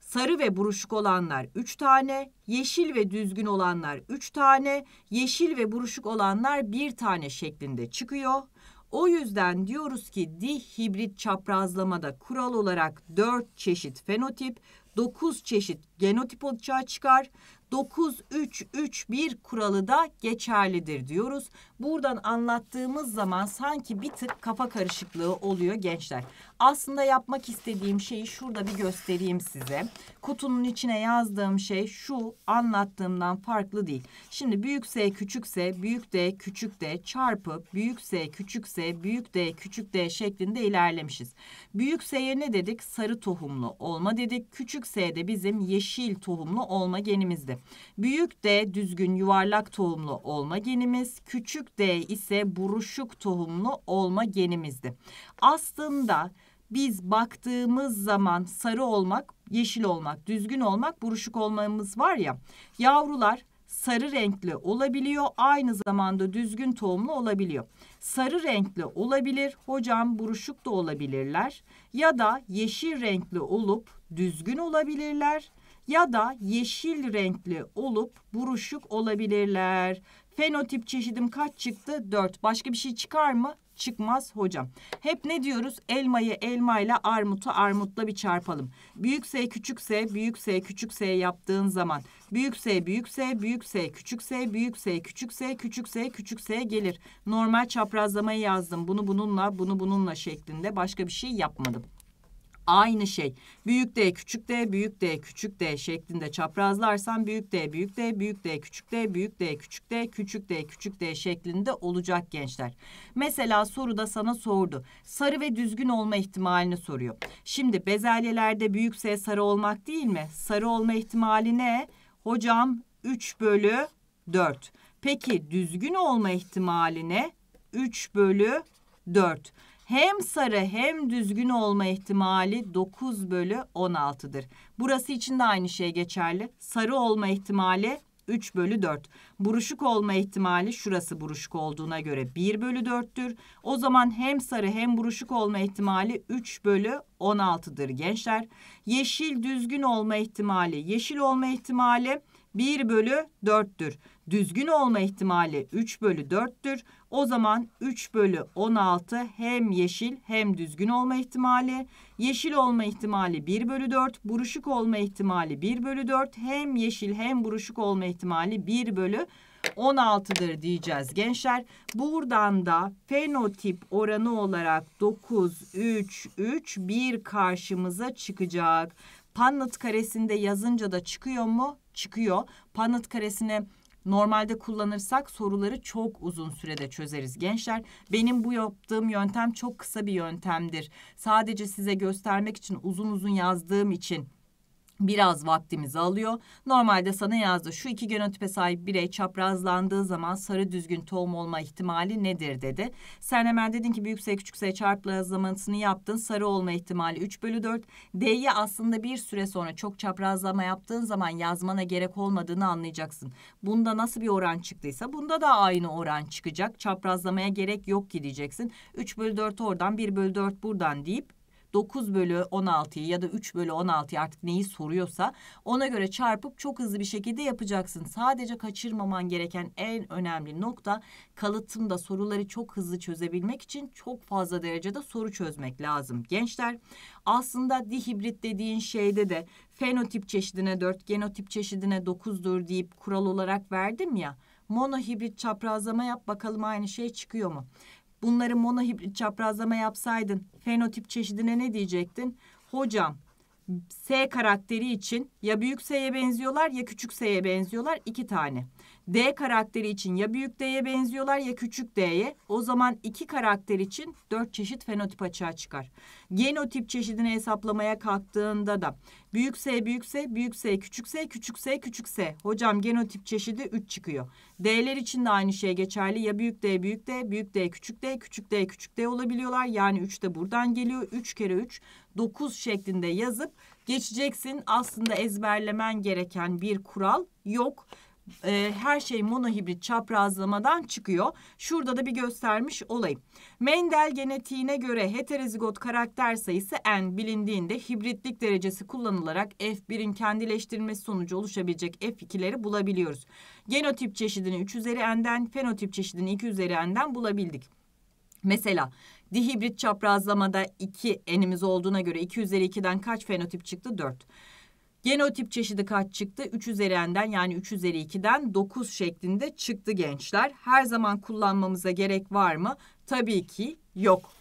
Sarı ve buruşuk olanlar 3 tane, yeşil ve düzgün olanlar 3 tane, yeşil ve buruşuk olanlar 1 tane şeklinde çıkıyor. O yüzden diyoruz ki dihibrit çaprazlamada kural olarak 4 çeşit fenotip, 9 çeşit genotip açığa çıkar. 9-3-3-1 kuralı da geçerlidir diyoruz. Buradan anlattığımız zaman sanki bir tık kafa karışıklığı oluyor gençler. Aslında yapmak istediğim şeyi şurada bir göstereyim size. Kutunun içine yazdığım şey şu anlattığımdan farklı değil. Şimdi büyük S küçük S büyük D küçük D çarpı büyük S küçük S büyük D küçük D şeklinde ilerlemişiz. Büyük S'ye ne dedik? Sarı tohumlu olma dedik. Küçük S'de bizim yeşil tohumlu olma genimizdi. Büyük D düzgün yuvarlak tohumlu olma genimiz. Küçük D ise buruşuk tohumlu olma genimizdi. Aslında biz baktığımız zaman sarı olmak, yeşil olmak, düzgün olmak, buruşuk olmamız var ya. Yavrular sarı renkli olabiliyor, aynı zamanda düzgün tohumlu olabiliyor. Sarı renkli olabilir, hocam buruşuk da olabilirler ya da yeşil renkli olup düzgün olabilirler ya da yeşil renkli olup buruşuk olabilirler. Fenotip çeşidim kaç çıktı? Dört. Başka bir şey çıkar mı? çıkmaz hocam. Hep ne diyoruz? Elmayı elmayla armutu armutla bir çarpalım. Büyük S küçük S büyük S küçük S yaptığın zaman büyük S büyük S büyük S küçük S büyük S küçük S küçük S küçük S gelir. Normal çaprazlamayı yazdım. Bunu bununla bunu bununla şeklinde başka bir şey yapmadım aynı şey. Büyük D, küçük D, büyük D, küçük D şeklinde çaprazlarsan büyük D, büyük D, büyük D, küçük D, büyük D, küçük D, küçük D, küçük D şeklinde olacak gençler. Mesela soruda sana sordu. Sarı ve düzgün olma ihtimalini soruyor. Şimdi bezelyelerde büyük S sarı olmak değil mi? Sarı olma ihtimali ne? Hocam 3 bölü 4. Peki düzgün olma ihtimali ne? 3 bölü 4 hem sarı hem düzgün olma ihtimali 9 bölü 16'dır. Burası için de aynı şey geçerli. Sarı olma ihtimali 3 bölü 4. Buruşuk olma ihtimali şurası buruşuk olduğuna göre 1 bölü 4'tür. O zaman hem sarı hem buruşuk olma ihtimali 3 bölü 16'dır gençler. Yeşil düzgün olma ihtimali, yeşil olma ihtimali 1 bölü 4'tür. Düzgün olma ihtimali 3 bölü 4'tür. O zaman 3 bölü 16 hem yeşil hem düzgün olma ihtimali. Yeşil olma ihtimali 1 bölü 4. Buruşuk olma ihtimali 1 bölü 4. Hem yeşil hem buruşuk olma ihtimali 1 bölü 16'dır diyeceğiz gençler. Buradan da fenotip oranı olarak 9, 3, 3, 1 karşımıza çıkacak. Punnett karesinde yazınca da çıkıyor mu? Çıkıyor. Punnett karesine normalde kullanırsak soruları çok uzun sürede çözeriz gençler. Benim bu yaptığım yöntem çok kısa bir yöntemdir. Sadece size göstermek için uzun uzun yazdığım için biraz vaktimizi alıyor. Normalde sana yazdı şu iki genotipe sahip birey çaprazlandığı zaman sarı düzgün tohum olma ihtimali nedir dedi. Sen hemen dedin ki büyük S küçük S çaprazlamasını yaptın. Sarı olma ihtimali 3 bölü 4. D'yi aslında bir süre sonra çok çaprazlama yaptığın zaman yazmana gerek olmadığını anlayacaksın. Bunda nasıl bir oran çıktıysa bunda da aynı oran çıkacak. Çaprazlamaya gerek yok ki diyeceksin. 3 bölü 4 oradan 1 bölü 4 buradan deyip 9 bölü 16'yı ya da 3 bölü 16'yı artık neyi soruyorsa ona göre çarpıp çok hızlı bir şekilde yapacaksın. Sadece kaçırmaman gereken en önemli nokta kalıtımda soruları çok hızlı çözebilmek için çok fazla derecede soru çözmek lazım. Gençler aslında dihibrit dediğin şeyde de fenotip çeşidine 4, genotip çeşidine 9'dur deyip kural olarak verdim ya. Monohibrit çaprazlama yap bakalım aynı şey çıkıyor mu? Bunları monohibrit çaprazlama yapsaydın fenotip çeşidine ne diyecektin? Hocam S karakteri için ya büyük S'ye benziyorlar ya küçük S'ye benziyorlar iki tane. D karakteri için ya büyük D'ye benziyorlar ya küçük D'ye. O zaman iki karakter için dört çeşit fenotip açığa çıkar. Genotip çeşidini hesaplamaya kalktığında da büyük S, büyük S, büyük S, küçük S, küçük S, küçük S. Hocam genotip çeşidi 3 çıkıyor. D'ler için de aynı şey geçerli. Ya büyük D, büyük D, büyük D, küçük D, küçük D, küçük D olabiliyorlar. Yani 3 de buradan geliyor. 3 kere 3, 9 şeklinde yazıp geçeceksin. Aslında ezberlemen gereken bir kural yok e, her şey monohibrit çaprazlamadan çıkıyor. Şurada da bir göstermiş olayım. Mendel genetiğine göre heterozigot karakter sayısı n bilindiğinde hibritlik derecesi kullanılarak F1'in kendileştirilmesi sonucu oluşabilecek F2'leri bulabiliyoruz. Genotip çeşidini 3 üzeri n'den, fenotip çeşidini 2 üzeri n'den bulabildik. Mesela dihibrit çaprazlamada 2 n'imiz olduğuna göre 2 üzeri 2'den kaç fenotip çıktı? 4. Genotip çeşidi kaç çıktı? 3 üzeri n'den yani 3 üzeri 2'den 9 şeklinde çıktı gençler. Her zaman kullanmamıza gerek var mı? Tabii ki yok.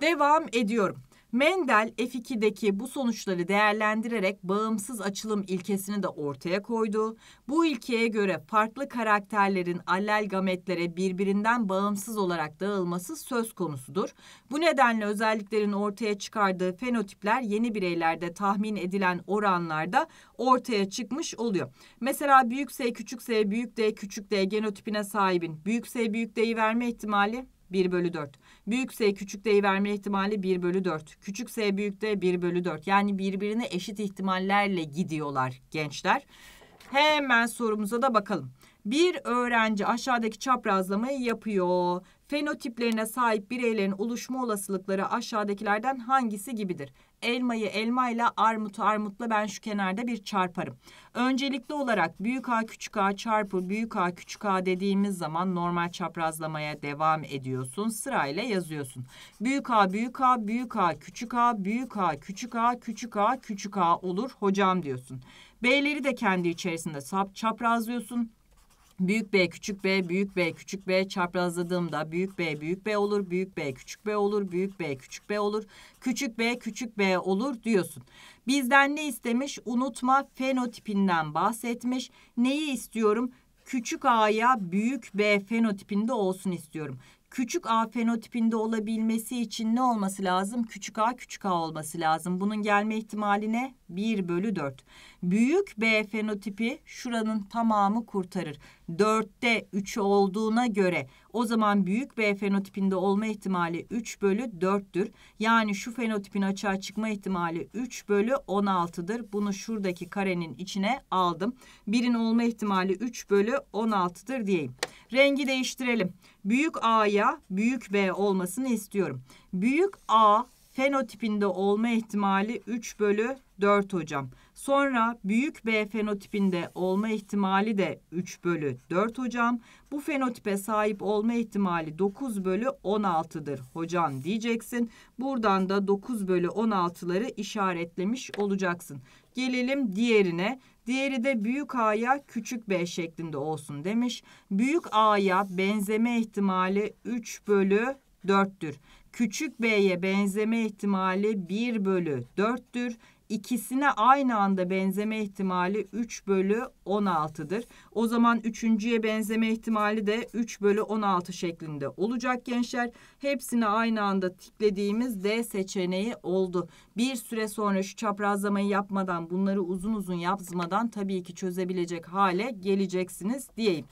Devam ediyorum. Mendel F2'deki bu sonuçları değerlendirerek bağımsız açılım ilkesini de ortaya koydu. Bu ilkeye göre farklı karakterlerin allel gametlere birbirinden bağımsız olarak dağılması söz konusudur. Bu nedenle özelliklerin ortaya çıkardığı fenotipler yeni bireylerde tahmin edilen oranlarda ortaya çıkmış oluyor. Mesela büyük S, küçük S, büyük D, küçük D genotipine sahibin büyük S, büyük D'yi verme ihtimali 1 bölü 4. Büyük S küçük D'yi verme ihtimali 1 bölü 4. Küçük S büyük D 1 bölü 4. Yani birbirine eşit ihtimallerle gidiyorlar gençler. Hemen sorumuza da bakalım. Bir öğrenci aşağıdaki çaprazlamayı yapıyor. Fenotiplerine sahip bireylerin oluşma olasılıkları aşağıdakilerden hangisi gibidir? elmayı elmayla armutu armutla ben şu kenarda bir çarparım. Öncelikli olarak büyük A küçük A çarpı büyük A küçük A dediğimiz zaman normal çaprazlamaya devam ediyorsun. Sırayla yazıyorsun. Büyük A büyük A büyük A küçük A büyük A küçük A küçük A küçük A olur hocam diyorsun. B'leri de kendi içerisinde çaprazlıyorsun. Büyük B küçük B büyük B küçük B çaprazladığımda büyük B büyük B olur, büyük B küçük B olur, büyük B küçük B olur, küçük B küçük B olur diyorsun. Bizden ne istemiş? Unutma fenotipinden bahsetmiş. Neyi istiyorum? Küçük A'ya büyük B fenotipinde olsun istiyorum küçük a fenotipinde olabilmesi için ne olması lazım? Küçük a küçük a olması lazım. Bunun gelme ihtimali ne? 1 bölü 4. Büyük B fenotipi şuranın tamamı kurtarır. 4'te 3 olduğuna göre o zaman büyük B fenotipinde olma ihtimali 3 bölü 4'tür. Yani şu fenotipin açığa çıkma ihtimali 3 bölü 16'dır. Bunu şuradaki karenin içine aldım. Birin olma ihtimali 3 bölü 16'dır diyeyim. Rengi değiştirelim. Büyük A'ya büyük B olmasını istiyorum. Büyük A fenotipinde olma ihtimali 3 bölü 4 hocam. Sonra büyük B fenotipinde olma ihtimali de 3 bölü 4 hocam. Bu fenotipe sahip olma ihtimali 9 bölü 16'dır hocam diyeceksin. Buradan da 9 bölü 16'ları işaretlemiş olacaksın. Gelelim diğerine. Diğeri de büyük A'ya küçük B şeklinde olsun demiş. Büyük A'ya benzeme ihtimali 3 bölü 4'tür. Küçük B'ye benzeme ihtimali 1 bölü 4'tür. ikisine aynı anda benzeme ihtimali 3 bölü 16'dır. O zaman üçüncüye benzeme ihtimali de 3 bölü 16 şeklinde olacak gençler. Hepsini aynı anda tiklediğimiz D seçeneği oldu. Bir süre sonra şu çaprazlamayı yapmadan bunları uzun uzun yapmadan tabii ki çözebilecek hale geleceksiniz diyeyim.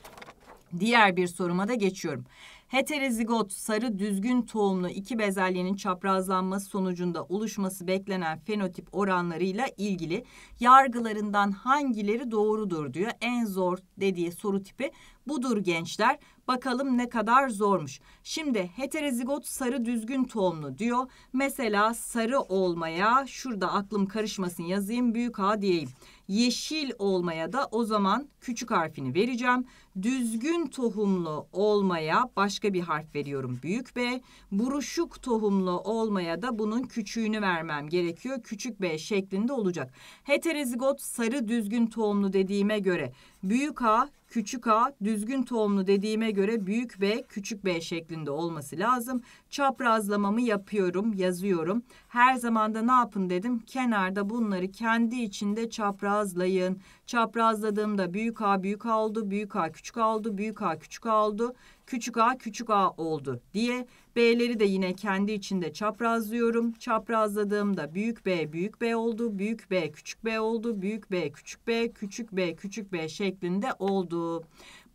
Diğer bir soruma da geçiyorum. Heterozigot sarı düzgün tohumlu iki bezelyenin çaprazlanması sonucunda oluşması beklenen fenotip oranlarıyla ilgili yargılarından hangileri doğrudur diyor. En zor dediği soru tipi budur gençler. Bakalım ne kadar zormuş. Şimdi heterozigot sarı düzgün tohumlu diyor. Mesela sarı olmaya şurada aklım karışmasın yazayım büyük A diyeyim. Yeşil olmaya da o zaman küçük harfini vereceğim. Düzgün tohumlu olmaya başka bir harf veriyorum büyük B. Buruşuk tohumlu olmaya da bunun küçüğünü vermem gerekiyor. Küçük B şeklinde olacak. Heterozigot sarı düzgün tohumlu dediğime göre büyük A küçük a düzgün tohumlu dediğime göre büyük B küçük B şeklinde olması lazım. Çaprazlamamı yapıyorum, yazıyorum. Her zaman da ne yapın dedim? Kenarda bunları kendi içinde çaprazlayın. Çaprazladığımda büyük A büyük A oldu, büyük A küçük A oldu, büyük A küçük A oldu, küçük A küçük A oldu diye B'leri de yine kendi içinde çaprazlıyorum. Çaprazladığımda büyük B büyük B oldu, büyük B küçük B oldu, büyük B küçük B, küçük B küçük B şeklinde oldu.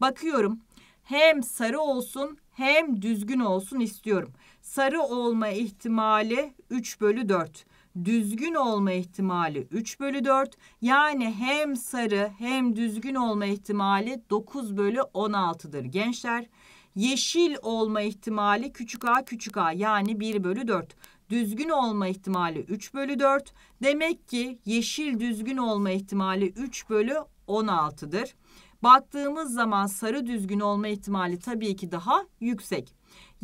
Bakıyorum hem sarı olsun hem düzgün olsun istiyorum. Sarı olma ihtimali 3 bölü 4 düzgün olma ihtimali 3 bölü 4. Yani hem sarı hem düzgün olma ihtimali 9 bölü 16'dır gençler. Yeşil olma ihtimali küçük a küçük a yani 1 bölü 4. Düzgün olma ihtimali 3 bölü 4. Demek ki yeşil düzgün olma ihtimali 3 bölü 16'dır. Baktığımız zaman sarı düzgün olma ihtimali tabii ki daha yüksek.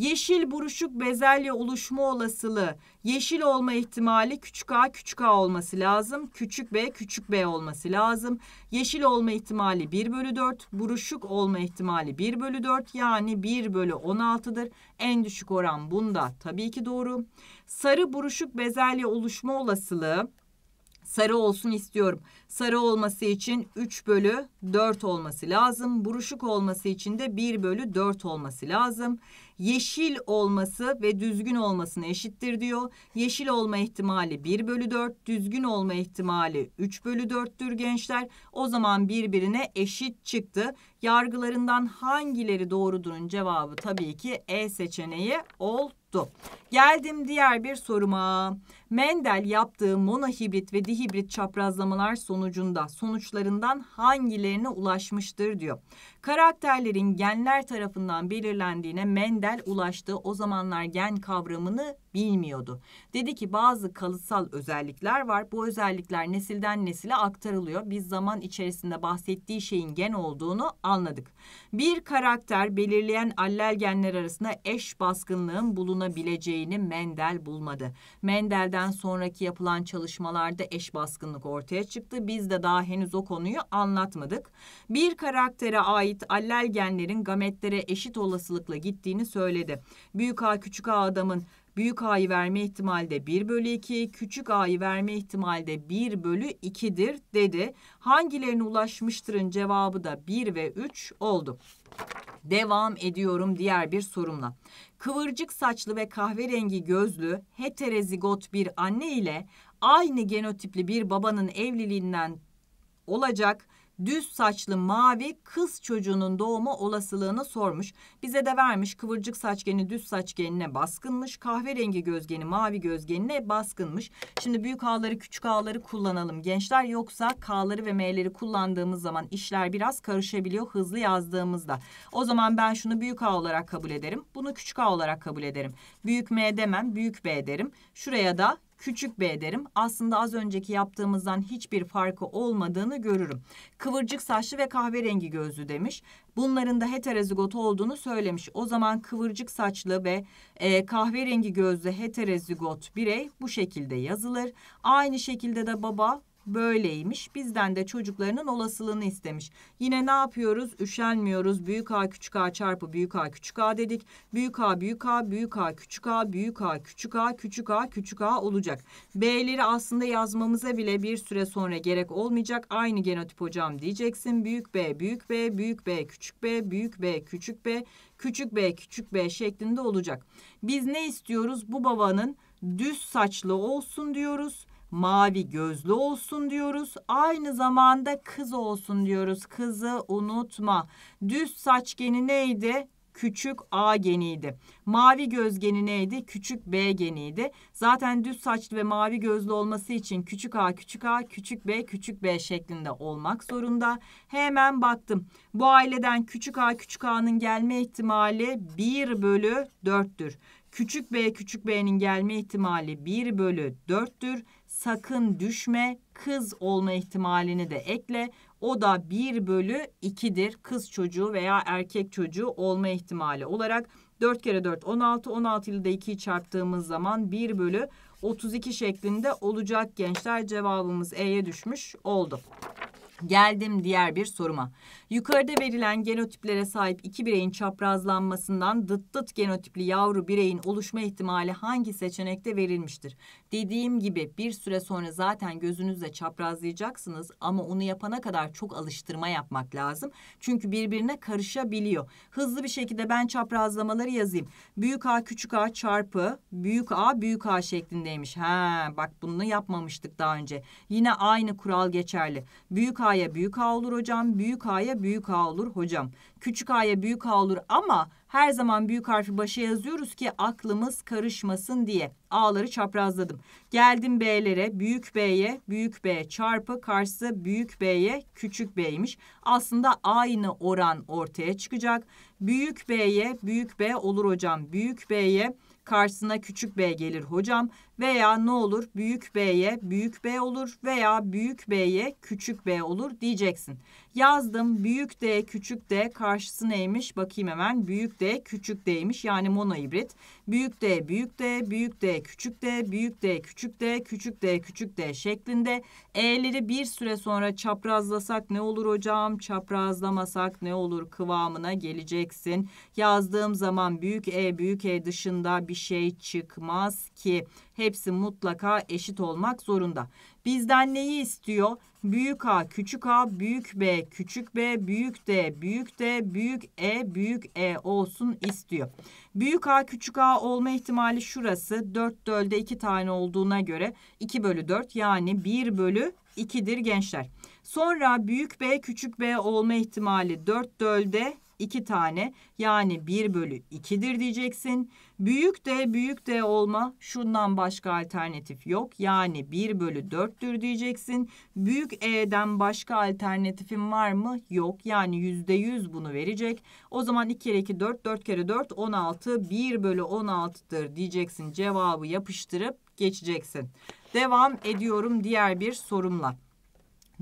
Yeşil buruşuk bezelye oluşma olasılığı yeşil olma ihtimali küçük a küçük a olması lazım. Küçük b küçük b olması lazım. Yeşil olma ihtimali 1 bölü 4. Buruşuk olma ihtimali 1 bölü 4 yani 1 bölü 16'dır. En düşük oran bunda tabii ki doğru. Sarı buruşuk bezelye oluşma olasılığı sarı olsun istiyorum. Sarı olması için 3 bölü 4 olması lazım. Buruşuk olması için de 1 bölü 4 olması lazım. Yeşil olması ve düzgün olmasını eşittir diyor. Yeşil olma ihtimali 1 bölü 4, düzgün olma ihtimali 3 bölü 4'tür gençler. O zaman birbirine eşit çıktı. Yargılarından hangileri doğrudurun cevabı tabii ki E seçeneği oldu. Geldim diğer bir soruma. Mendel yaptığı monohibrit ve dihibrit çaprazlamalar sonucunda sonuçlarından hangilerine ulaşmıştır diyor. Karakterlerin genler tarafından belirlendiğine Mendel ulaştığı o zamanlar gen kavramını bilmiyordu. Dedi ki bazı kalıtsal özellikler var. Bu özellikler nesilden nesile aktarılıyor. Biz zaman içerisinde bahsettiği şeyin gen olduğunu anladık. Bir karakter belirleyen allel genler arasında eş baskınlığın bulunabileceğini Mendel bulmadı. Mendel'den sonraki yapılan çalışmalarda eş baskınlık ortaya çıktı. Biz de daha henüz o konuyu anlatmadık. Bir karaktere ait allel genlerin gametlere eşit olasılıkla gittiğini söyledi. Büyük A küçük A adamın Büyük A'yı verme ihtimali de 1 bölü 2, küçük A'yı verme ihtimali de 1 bölü 2'dir dedi. Hangilerine ulaşmıştırın cevabı da 1 ve 3 oldu. Devam ediyorum diğer bir sorumla. Kıvırcık saçlı ve kahverengi gözlü heterozigot bir anne ile aynı genotipli bir babanın evliliğinden olacak düz saçlı mavi kız çocuğunun doğumu olasılığını sormuş. Bize de vermiş kıvırcık saç geni düz saç genine baskınmış. Kahverengi gözgeni mavi gözgenine baskınmış. Şimdi büyük A'ları küçük A'ları kullanalım gençler. Yoksa K'ları ve M'leri kullandığımız zaman işler biraz karışabiliyor hızlı yazdığımızda. O zaman ben şunu büyük A olarak kabul ederim. Bunu küçük A olarak kabul ederim. Büyük M demem büyük B derim. Şuraya da küçük b derim. Aslında az önceki yaptığımızdan hiçbir farkı olmadığını görürüm. Kıvırcık saçlı ve kahverengi gözlü demiş. Bunların da heterozigot olduğunu söylemiş. O zaman kıvırcık saçlı ve e, kahverengi gözlü heterozigot birey bu şekilde yazılır. Aynı şekilde de baba böyleymiş. Bizden de çocuklarının olasılığını istemiş. Yine ne yapıyoruz? Üşenmiyoruz. Büyük A küçük A çarpı büyük A küçük A dedik. Büyük A büyük A büyük A küçük A büyük A küçük A küçük A küçük A olacak. B'leri aslında yazmamıza bile bir süre sonra gerek olmayacak. Aynı genotip hocam diyeceksin. Büyük B büyük B büyük B küçük B büyük B küçük B küçük B küçük B şeklinde olacak. Biz ne istiyoruz? Bu babanın düz saçlı olsun diyoruz mavi gözlü olsun diyoruz. Aynı zamanda kız olsun diyoruz. Kızı unutma. Düz saç geni neydi? küçük A geniydi. Mavi göz geni neydi? Küçük B geniydi. Zaten düz saçlı ve mavi gözlü olması için küçük A, küçük A, küçük B, küçük B şeklinde olmak zorunda. Hemen baktım. Bu aileden küçük A, küçük A'nın gelme ihtimali 1 bölü 4'tür. Küçük B, küçük B'nin gelme ihtimali 1 bölü 4'tür sakın düşme kız olma ihtimalini de ekle. O da 1 bölü 2'dir. Kız çocuğu veya erkek çocuğu olma ihtimali olarak 4 kere 4 16. 16 ile de 2'yi çarptığımız zaman 1 bölü 32 şeklinde olacak gençler. Cevabımız E'ye düşmüş oldu. Geldim diğer bir soruma. Yukarıda verilen genotiplere sahip iki bireyin çaprazlanmasından dıt dıt genotipli yavru bireyin oluşma ihtimali hangi seçenekte verilmiştir? Dediğim gibi bir süre sonra zaten gözünüzle çaprazlayacaksınız ama onu yapana kadar çok alıştırma yapmak lazım. Çünkü birbirine karışabiliyor. Hızlı bir şekilde ben çaprazlamaları yazayım. Büyük A küçük A çarpı büyük A büyük A şeklindeymiş. Ha bak bunu yapmamıştık daha önce. Yine aynı kural geçerli. Büyük A'ya büyük A olur hocam. Büyük A'ya büyük A olur hocam. Küçük A'ya büyük A olur ama her zaman büyük harfi başa yazıyoruz ki aklımız karışmasın diye. A'ları çaprazladım. Geldim B'lere. Büyük B'ye büyük B çarpı karşısı büyük B'ye küçük B'ymiş. Aslında aynı oran ortaya çıkacak. Büyük B'ye büyük B olur hocam. Büyük B'ye karşısına küçük b gelir hocam. Veya ne olur? Büyük b'ye büyük b olur veya büyük b'ye küçük b olur diyeceksin. Yazdım. Büyük d küçük d karşısı neymiş? Bakayım hemen. Büyük d küçük d'ymiş. Yani monohibrit. Büyük d büyük d büyük d küçük d büyük d küçük d küçük d küçük d şeklinde. E'leri bir süre sonra çaprazlasak ne olur hocam? Çaprazlamasak ne olur kıvamına geleceksin. Yazdığım zaman büyük e büyük e dışında bir şey çıkmaz ki hepsi mutlaka eşit olmak zorunda. Bizden neyi istiyor? Büyük A, küçük A, büyük B, küçük B, büyük D, büyük D, büyük E, büyük E olsun istiyor. Büyük A, küçük A olma ihtimali şurası. 4 dölde 2 tane olduğuna göre 2 bölü 4 yani 1 bölü 2'dir gençler. Sonra büyük B, küçük B olma ihtimali 4 dölde 2 tane yani 1 bölü 2'dir diyeceksin. Büyük de büyük de olma şundan başka alternatif yok. Yani 1 bölü 4'tür diyeceksin. Büyük E'den başka alternatifin var mı? Yok. Yani %100 bunu verecek. O zaman 2 kere 2 4, 4 kere 4 16. 1 bölü 16'dır diyeceksin. Cevabı yapıştırıp geçeceksin. Devam ediyorum diğer bir sorumla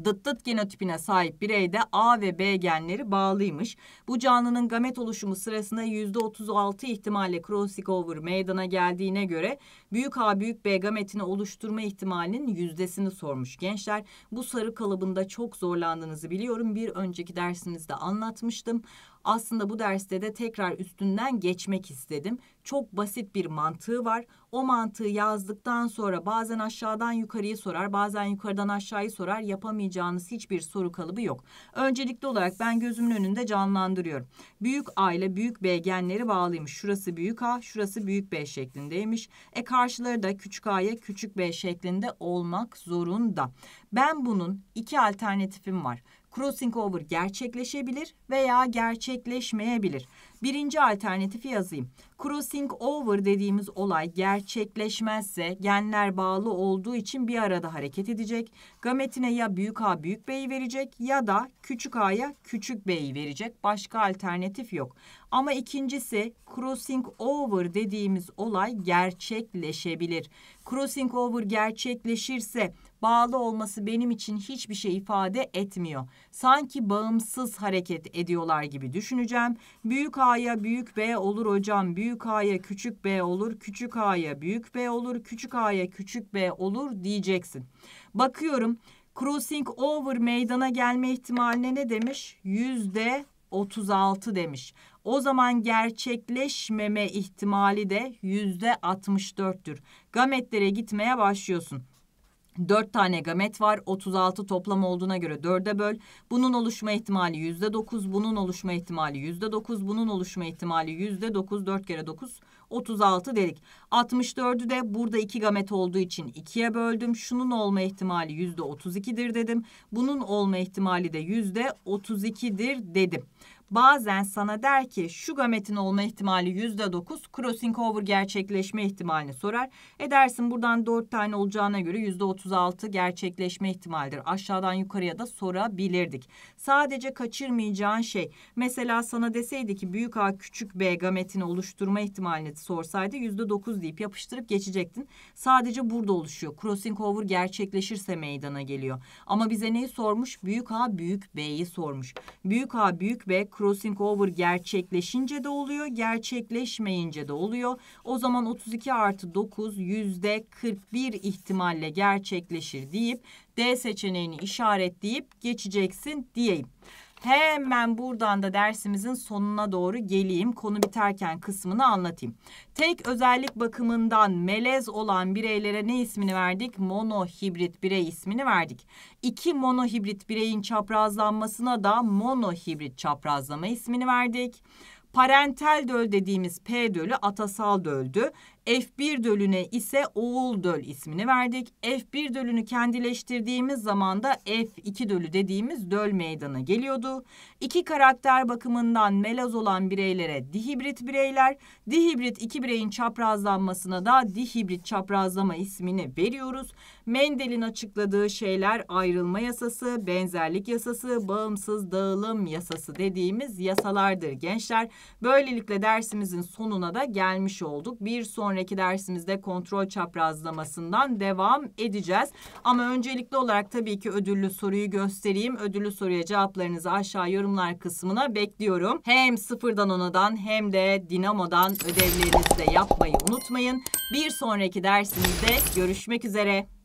dıt dıt genotipine sahip bireyde A ve B genleri bağlıymış. Bu canlının gamet oluşumu sırasında %36 ihtimalle crossing over meydana geldiğine göre büyük A büyük B gametini oluşturma ihtimalinin yüzdesini sormuş. Gençler bu sarı kalıbında çok zorlandığınızı biliyorum. Bir önceki dersimizde anlatmıştım. Aslında bu derste de tekrar üstünden geçmek istedim. Çok basit bir mantığı var. O mantığı yazdıktan sonra bazen aşağıdan yukarıyı sorar, bazen yukarıdan aşağıyı sorar. Yapamayacağınız hiçbir soru kalıbı yok. Öncelikli olarak ben gözümün önünde canlandırıyorum. Büyük A ile büyük B genleri bağlıymış. Şurası büyük A, şurası büyük B şeklindeymiş. E karşıları da küçük A'ya küçük B şeklinde olmak zorunda. Ben bunun iki alternatifim var crossing over gerçekleşebilir veya gerçekleşmeyebilir. Birinci alternatifi yazayım. Crossing over dediğimiz olay gerçekleşmezse genler bağlı olduğu için bir arada hareket edecek. Gametine ya büyük A büyük B'yi verecek ya da küçük A'ya küçük B'yi verecek. Başka alternatif yok. Ama ikincisi crossing over dediğimiz olay gerçekleşebilir. Crossing over gerçekleşirse bağlı olması benim için hiçbir şey ifade etmiyor. Sanki bağımsız hareket ediyorlar gibi düşüneceğim. Büyük A'ya büyük B olur hocam. Büyük A'ya küçük B olur. Küçük A'ya büyük B olur. Küçük A'ya küçük B olur diyeceksin. Bakıyorum Crossing over meydana gelme ihtimaline ne demiş? Yüzde 36 demiş. O zaman gerçekleşmeme ihtimali de yüzde 64'tür. Gametlere gitmeye başlıyorsun. 4 tane gamet var. 36 toplam olduğuna göre 4'e böl. Bunun oluşma ihtimali %9. Bunun oluşma ihtimali %9. Bunun oluşma ihtimali %9. 4 kere 9 36 dedik. 64'ü de burada 2 gamet olduğu için 2'ye böldüm. Şunun olma ihtimali %32'dir dedim. Bunun olma ihtimali de %32'dir dedim bazen sana der ki şu gametin olma ihtimali yüzde dokuz, crossing over gerçekleşme ihtimalini sorar. Edersin buradan dört tane olacağına göre yüzde otuz altı gerçekleşme ihtimalidir. Aşağıdan yukarıya da sorabilirdik. Sadece kaçırmayacağın şey mesela sana deseydi ki büyük A küçük B gametini oluşturma ihtimalini sorsaydı yüzde dokuz deyip yapıştırıp geçecektin. Sadece burada oluşuyor. Crossing over gerçekleşirse meydana geliyor. Ama bize neyi sormuş? Büyük A büyük B'yi sormuş. Büyük A büyük B crossing over gerçekleşince de oluyor, gerçekleşmeyince de oluyor. O zaman 32 artı 9 yüzde 41 ihtimalle gerçekleşir deyip D seçeneğini işaretleyip geçeceksin diyeyim. Hemen buradan da dersimizin sonuna doğru geleyim. Konu biterken kısmını anlatayım. Tek özellik bakımından melez olan bireylere ne ismini verdik? Monohibrit birey ismini verdik. İki monohibrit bireyin çaprazlanmasına da monohibrit çaprazlama ismini verdik. Parentel döl dediğimiz P dölü atasal döldü. F1 dölüne ise oğul döl ismini verdik. F1 dölünü kendileştirdiğimiz zaman da F2 dölü dediğimiz döl meydana geliyordu. İki karakter bakımından melaz olan bireylere dihibrit bireyler, dihibrit iki bireyin çaprazlanmasına da dihibrit çaprazlama ismini veriyoruz. Mendel'in açıkladığı şeyler ayrılma yasası, benzerlik yasası, bağımsız dağılım yasası dediğimiz yasalardır gençler. Böylelikle dersimizin sonuna da gelmiş olduk. Bir sonraki dersimizde kontrol çaprazlamasından devam edeceğiz. Ama öncelikli olarak tabii ki ödüllü soruyu göstereyim. Ödüllü soruya cevaplarınızı aşağı yorumlar kısmına bekliyorum. Hem sıfırdan onadan hem de dinamodan ödevlerinizi de yapmayı unutmayın. Bir sonraki dersimizde görüşmek üzere.